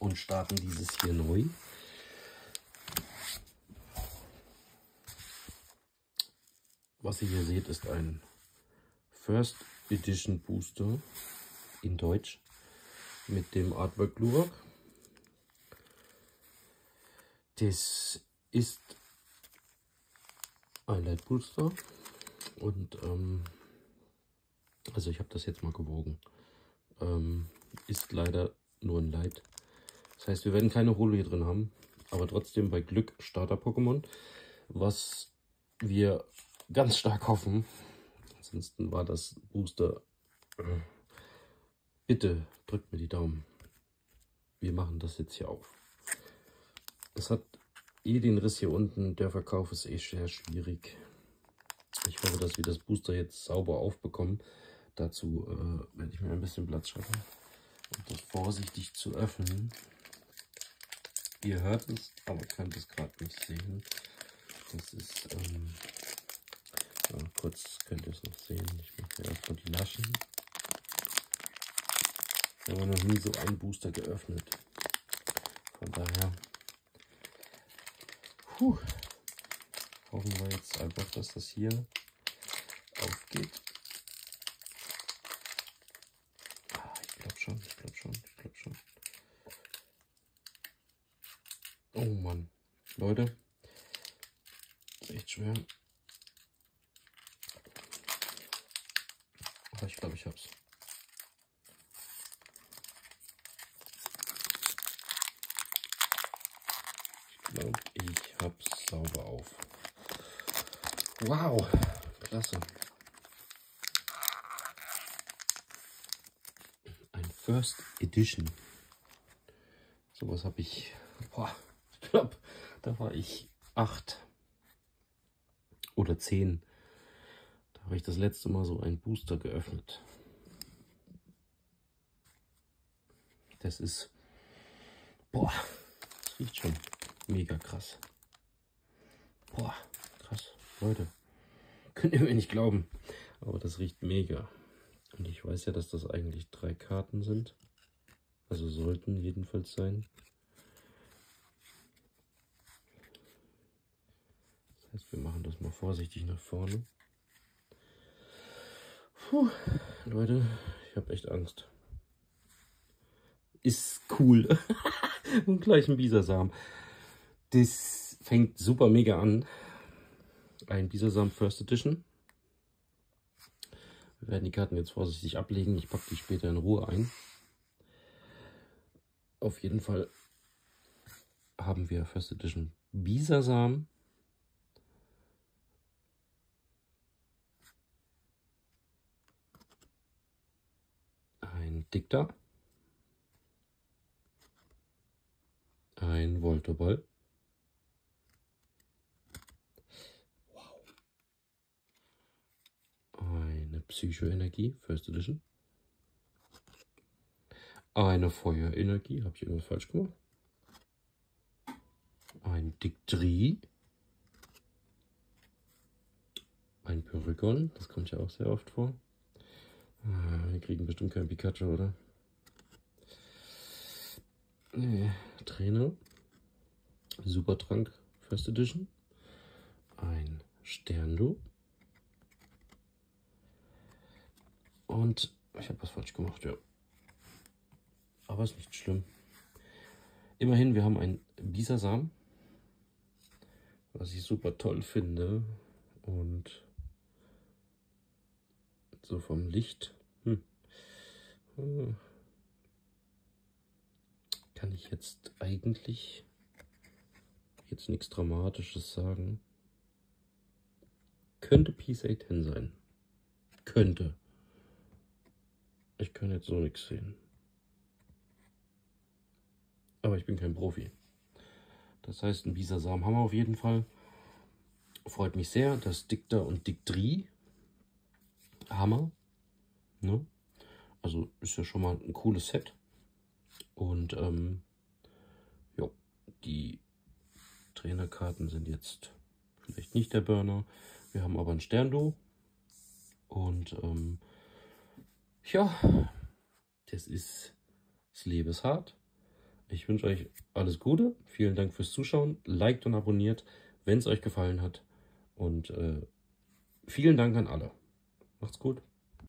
und starten dieses hier neu. Was ihr hier seht, ist ein First Edition Booster in Deutsch mit dem Artwork Glurak. Das ist ein Light Booster und ähm, also ich habe das jetzt mal gewogen. Ähm, ist leider nur ein Light. Das heißt, wir werden keine Holo hier drin haben, aber trotzdem bei Glück Starter-Pokémon, was wir ganz stark hoffen. Ansonsten war das Booster. Äh, bitte drückt mir die Daumen. Wir machen das jetzt hier auf. Es hat eh den Riss hier unten. Der Verkauf ist eh sehr schwierig. Ich hoffe, dass wir das Booster jetzt sauber aufbekommen. Dazu äh, werde ich mir ein bisschen Platz schaffen, um das vorsichtig zu öffnen. Ihr hört es, aber könnt es gerade nicht sehen. Das ist, ähm, ja, kurz könnt ihr es noch sehen. Ich mache erstmal die Laschen. Ich habe noch nie so einen Booster geöffnet. Von daher puh, hoffen wir jetzt einfach, dass das hier aufgeht. Ah, ich glaube schon, ich glaube schon. Oh Mann. Leute. Echt schwer. Aber ich glaube, ich hab's. Ich glaube, ich hab's sauber auf. Wow. Klasse. Ein First Edition. Sowas habe ich. Boah glaube, da war ich acht oder zehn. Da habe ich das letzte Mal so einen Booster geöffnet. Das ist, boah, das riecht schon mega krass. Boah, krass, Leute, könnt ihr mir nicht glauben, aber das riecht mega. Und ich weiß ja, dass das eigentlich drei Karten sind. Also sollten jedenfalls sein. Das heißt, wir machen das mal vorsichtig nach vorne. Puh, Leute, ich habe echt Angst. Ist cool. Und gleich ein Bisasam. Das fängt super mega an. Ein Bisasam First Edition. Wir werden die Karten jetzt vorsichtig ablegen. Ich packe die später in Ruhe ein. Auf jeden Fall haben wir First Edition Bisasam. Dicta, ein Voltoball, wow. eine Psychoenergie, First Edition, eine Feuerenergie, habe ich irgendwas falsch gemacht, ein Dictri, ein Pyrigon, das kommt ja auch sehr oft vor. Ah, wir kriegen bestimmt kein Pikachu, oder? Nee, Trainer. Supertrank First Edition. Ein Sterndo. Und ich habe was falsch gemacht, ja. Aber ist nicht schlimm. Immerhin, wir haben ein Bisasam, was ich super toll finde. Und so vom Licht. Hm. Hm. Kann ich jetzt eigentlich jetzt nichts Dramatisches sagen. Könnte Peace A10 sein. Könnte. Ich kann jetzt so nichts sehen. Aber ich bin kein Profi. Das heißt, ein Bisasam haben wir auf jeden Fall. Freut mich sehr, dass Dicta und Dictri Hammer. Ne? Also ist ja schon mal ein cooles Set. Und ähm, ja, die Trainerkarten sind jetzt vielleicht nicht der Burner. Wir haben aber ein Sterndo. Und ähm, ja, das ist das Leben ist hart. Ich wünsche euch alles Gute. Vielen Dank fürs Zuschauen. Liked und abonniert, wenn es euch gefallen hat. Und äh, vielen Dank an alle. Macht's gut.